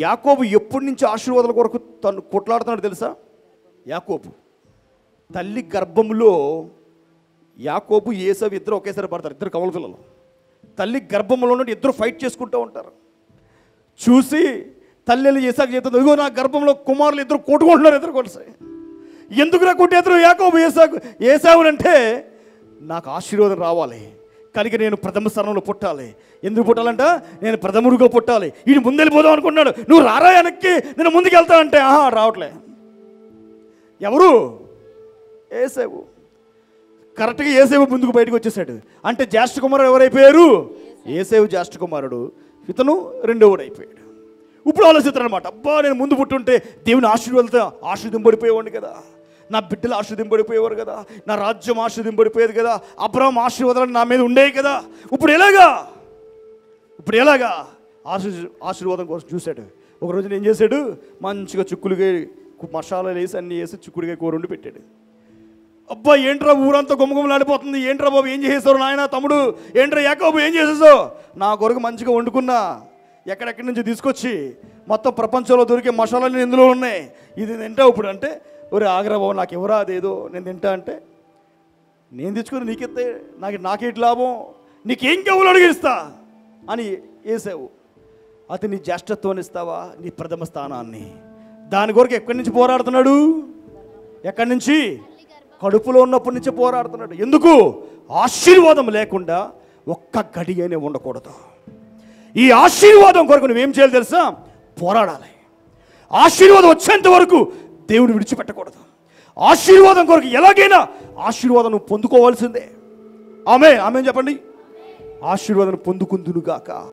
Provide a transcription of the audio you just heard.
యాకోబు ఎప్పటి నుంచి ఆశీర్వాదాల కొరకు తను కొట్లాడుతున్నాడు తెలుసా? యాకోబు. తల్లి గర్భంలో యాకోబు ఏసవి ఇద్దరు ఒకేసారి పడతారు ఇద్దరు కమల పిల్లలు. తల్లి గర్భంలో నుండి ఇద్దరు ఫైట్ చేసుకుంటూ ఉంటారు. చూసి తల్లి ఏసాకు చెప్తుంది ఇదిగో నా గర్భంలో కుమారులు ఇద్దరు కొట్టుకుంటున్నారు ఇద్దరు కొలిసి ఎందుకురా కొట్టేద్దరు యాకోబు ఏసాకు ఏసావునంటే నాకు ఆశీర్వాదం రావాలి. కలిగి నేను ప్రథమ స్థానంలో పుట్టాలి. ఎందుకు పుట్టాలంట? నేను ప్రథముడిగా పుట్టాలి. ఈయన ముందెళ్ళిపోదాం అనుకున్నాడు నువ్వు రారా వెనక్కి? నేను ముందుకు వెళ్తా అంటే ఆహా రావట్లే. ఎవరు? ఏసేవు కరెక్ట్గా ఏసేవు ముందుకు బయటకు వచ్చేసాడు. అంటే జ్యేష్ఠ కుమారుడు ఎవరైపోయారు? ఏసేవు జ్యేష్ఠ కుమారుడు. ఇతను రెండోవాడు అయిపోయాడు. ఇప్పుడు ఆలోచిస్తాడు అనమాట అబ్బా నేను ముందు పుట్టుంటే దేవుని ఆశీర్వాదాలతో ఆశీర్దింపడిపోయేవాడిని కదా. నా బిడ్డలు ఆశ్రదింపడిపోయేవారు కదా. నా రాజ్యం ఆశ్రదింపడిపోయేది కదా. అబ్రహం ఆశీర్వాదాలు నా మీద ఉండేవి కదా. ఇప్పుడు ఎలాగా? ఇప్పుడు ఎలాగా? ఆశీ ఆశీర్వాదం కోసం చూశాడు. ఒక రోజున ఏం చేశాడు? మంచిగా చిక్కులుగా మసాలాలు వేసి అన్నీ వేసి చుక్కుడుగా కూర వండి పెట్టాడు. అబ్బా ఏంట్రా ఊరంతా గుమ్మగుమ్మలాడిపోతుంది ఏంట్రా బాబు ఏం చేసేసారు నాయన తమ్ముడు? ఏంట్రా ఏకబాబు ఏం చేసేసావు? నా కొరకు మంచిగా వండుకున్నా. ఎక్కడెక్కడి నుంచి తీసుకొచ్చి మొత్తం ప్రపంచంలో దొరికే మసాలాలు ఇందులో ఉన్నాయి. ఇది తింటావు ఇప్పుడు అంటే ఒరే ఆగ్రా బాబు నాకు ఎవరా అదేదో నేను తింటా అంటే నేను తెచ్చుకుని నీకెత్తే నాకు నాకేటి లాభం? నీకేం కావాలో అడిగిస్తా అని వేసావు అతని జ్యేష్ఠత్వాన్ని ఇస్తావా? నీ ప్రథమ స్థానాన్ని. దాని కొరకు ఎక్కడి నుంచి పోరాడుతున్నాడు? ఎక్కడి నుంచి? కడుపులో ఉన్నప్పటి నుంచి పోరాడుతున్నాడు. ఎందుకు? ఆశీర్వాదం లేకుండా ఒక్క గడి అయినా ఉండకూడదు. ఈ ఆశీర్వాదం కొరకు నువ్వేం చేయాలి తెలుసా? పోరాడాలి. ఆశీర్వాదం వచ్చేంత వరకు దేవుని విడిచిపెట్టకూడదు. ఆశీర్వాదం కొరకు ఎలాగైనా ఆశీర్వాదం పొందుకోవాల్సిందే. ఆమె ఆమె చెప్పండి. ఆశీర్వాదం పొందుకుందునుగాక.